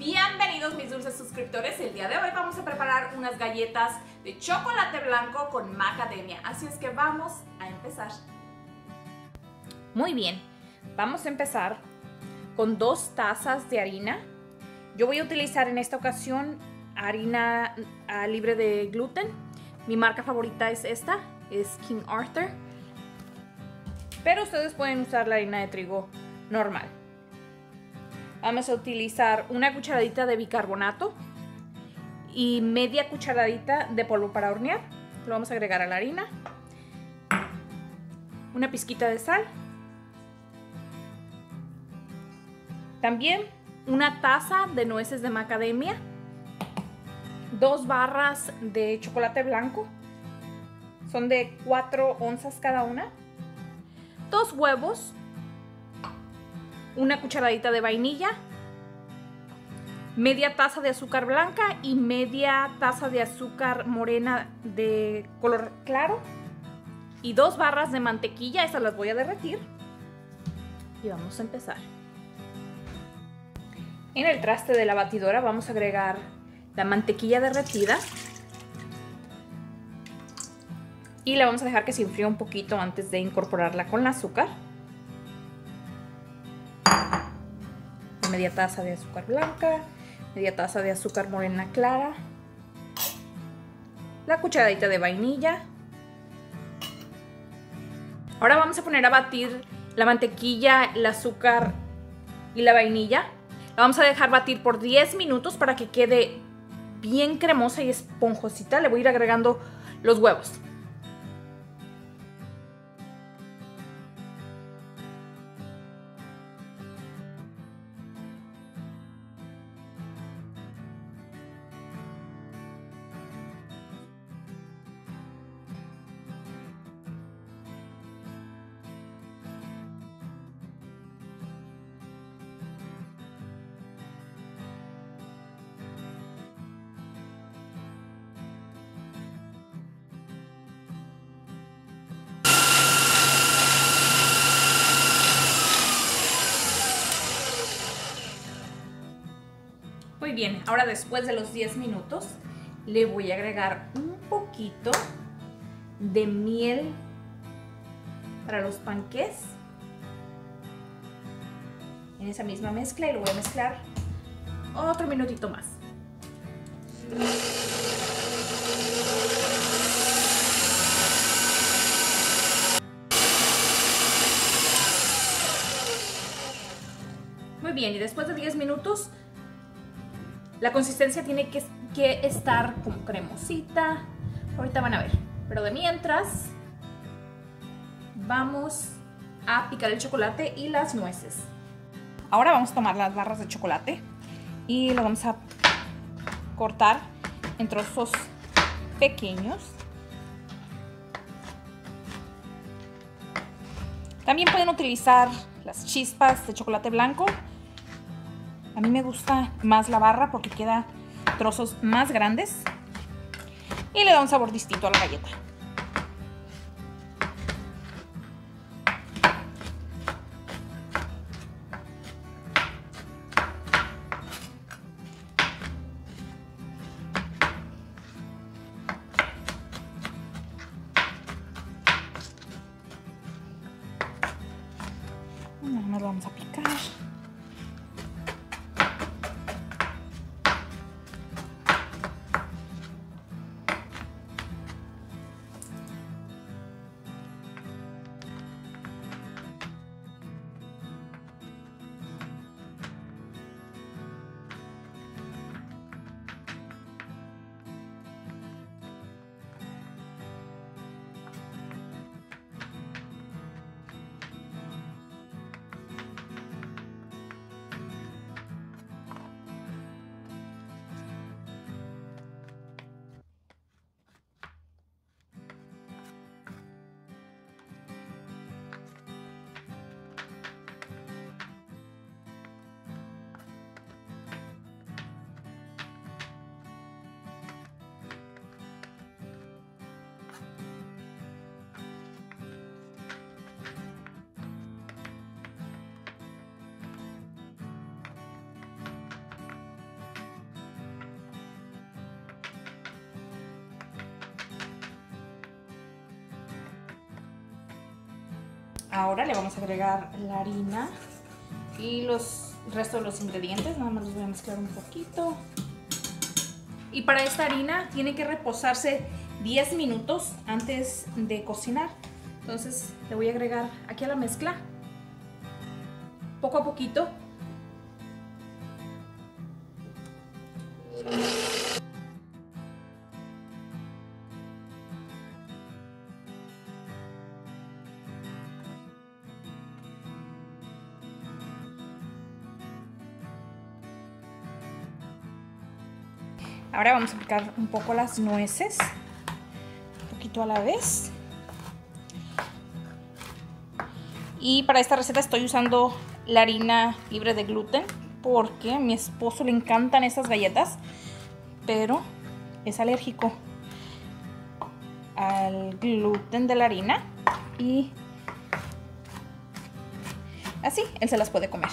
Bienvenidos mis dulces suscriptores, el día de hoy vamos a preparar unas galletas de chocolate blanco con macadamia, así es que vamos a empezar. Muy bien, vamos a empezar con dos tazas de harina. Yo voy a utilizar en esta ocasión harina ah, libre de gluten. Mi marca favorita es esta, es King Arthur. Pero ustedes pueden usar la harina de trigo normal. Vamos a utilizar una cucharadita de bicarbonato y media cucharadita de polvo para hornear. Lo vamos a agregar a la harina. Una pizquita de sal. También una taza de nueces de macadamia. Dos barras de chocolate blanco. Son de 4 onzas cada una. Dos huevos una cucharadita de vainilla, media taza de azúcar blanca y media taza de azúcar morena de color claro y dos barras de mantequilla, estas las voy a derretir y vamos a empezar. En el traste de la batidora vamos a agregar la mantequilla derretida y la vamos a dejar que se enfríe un poquito antes de incorporarla con el azúcar. Media taza de azúcar blanca, media taza de azúcar morena clara, la cucharadita de vainilla. Ahora vamos a poner a batir la mantequilla, el azúcar y la vainilla. La vamos a dejar batir por 10 minutos para que quede bien cremosa y esponjosita. Le voy a ir agregando los huevos. Muy bien, ahora después de los 10 minutos le voy a agregar un poquito de miel para los panques en esa misma mezcla y lo voy a mezclar otro minutito más. Muy bien, y después de 10 minutos la consistencia tiene que, estar como cremosita. Ahorita van a ver. Pero de mientras, vamos a picar el chocolate y las nueces. Ahora vamos a tomar las barras de chocolate y lo vamos a cortar en trozos pequeños. También pueden utilizar las chispas de chocolate blanco a mí me gusta más la barra porque queda trozos más grandes y le da un sabor distinto a la galleta. Ahora le vamos a agregar la harina y los resto de los ingredientes. Nada más los voy a mezclar un poquito. Y para esta harina tiene que reposarse 10 minutos antes de cocinar. Entonces le voy a agregar aquí a la mezcla poco a poquito Ahora vamos a picar un poco las nueces, un poquito a la vez. Y para esta receta estoy usando la harina libre de gluten porque a mi esposo le encantan estas galletas, pero es alérgico al gluten de la harina y así él se las puede comer.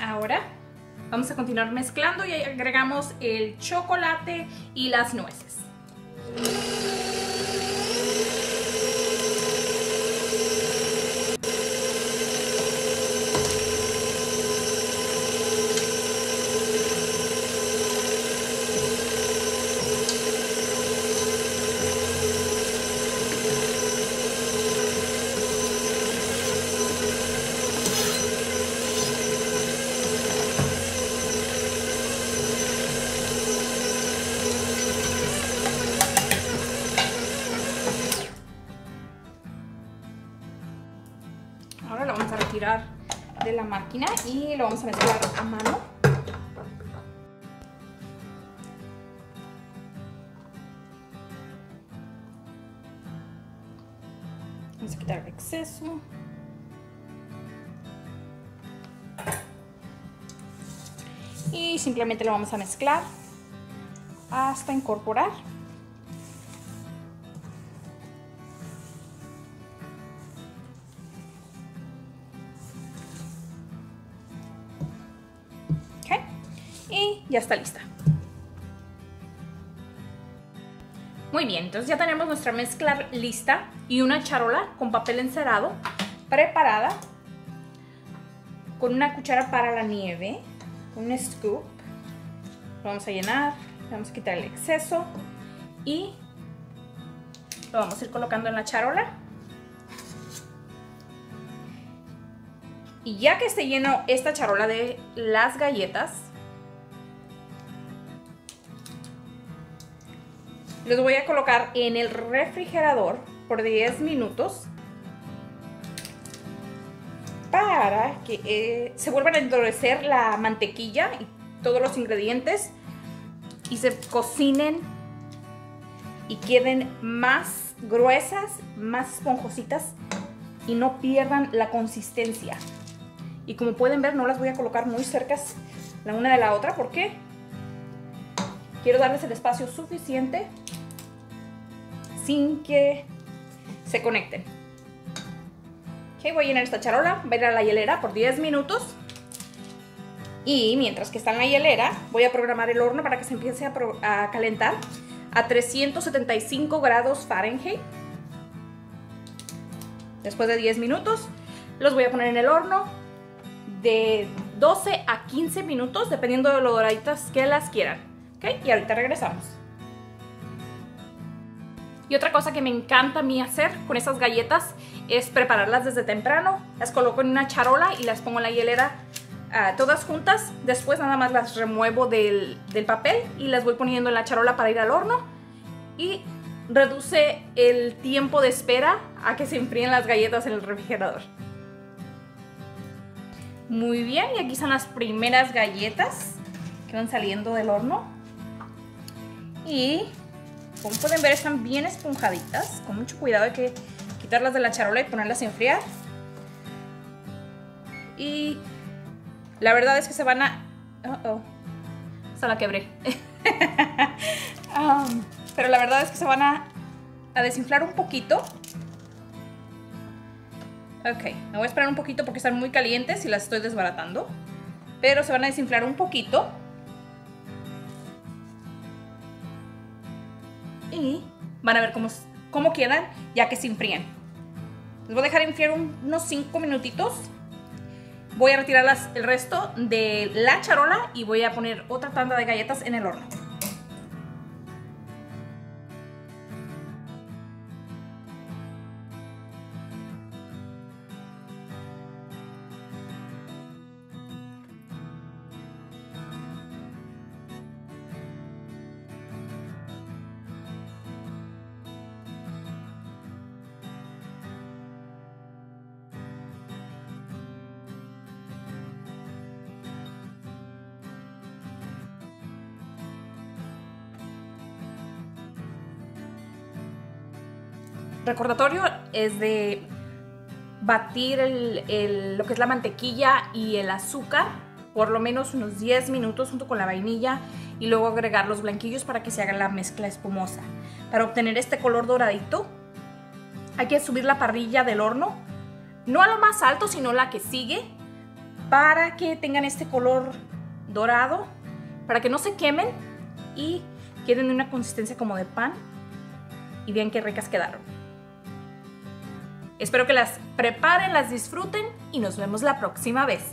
Ahora vamos a continuar mezclando y agregamos el chocolate y las nueces. Vamos a mezclar a mano. Vamos a quitar el exceso. Y simplemente lo vamos a mezclar hasta incorporar. Ya está lista. Muy bien, entonces ya tenemos nuestra mezcla lista y una charola con papel encerado preparada con una cuchara para la nieve, un scoop. Lo vamos a llenar, le vamos a quitar el exceso y lo vamos a ir colocando en la charola. Y ya que esté lleno esta charola de las galletas, Los voy a colocar en el refrigerador por 10 minutos para que eh, se vuelvan a endurecer la mantequilla y todos los ingredientes y se cocinen y queden más gruesas, más esponjositas y no pierdan la consistencia. Y como pueden ver no las voy a colocar muy cercas la una de la otra porque quiero darles el espacio suficiente sin que se conecten. Voy a llenar esta charola, voy a ir a la hielera por 10 minutos. Y mientras que está en la hielera, voy a programar el horno para que se empiece a, a calentar a 375 grados Fahrenheit. Después de 10 minutos, los voy a poner en el horno de 12 a 15 minutos, dependiendo de lo doraditas que las quieran. Y ahorita regresamos. Y otra cosa que me encanta a mí hacer con esas galletas es prepararlas desde temprano. Las coloco en una charola y las pongo en la hielera uh, todas juntas. Después nada más las remuevo del, del papel y las voy poniendo en la charola para ir al horno. Y reduce el tiempo de espera a que se enfríen las galletas en el refrigerador. Muy bien, y aquí están las primeras galletas que van saliendo del horno. Y como pueden ver están bien esponjaditas. Con mucho cuidado hay que quitarlas de la charola y ponerlas a enfriar. Y la verdad es que se van a... Uh oh, se la quebré. um, pero la verdad es que se van a, a desinflar un poquito. Ok, me voy a esperar un poquito porque están muy calientes y las estoy desbaratando. Pero se van a desinflar un poquito. Y van a ver cómo, cómo quedan ya que se enfrían. Les voy a dejar enfriar unos 5 minutitos. Voy a retirar las, el resto de la charola y voy a poner otra tanda de galletas en el horno. Recordatorio es de batir lo que es la mantequilla y el azúcar por lo menos unos 10 minutos junto con la vainilla y luego agregar los blanquillos para que se haga la mezcla espumosa. Para obtener este color doradito hay que subir la parrilla del horno, no a lo más alto sino la que sigue para que tengan este color dorado, para que no se quemen y queden en una consistencia como de pan y vean qué ricas quedaron. Espero que las preparen, las disfruten y nos vemos la próxima vez.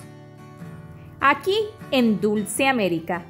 Aquí en Dulce América.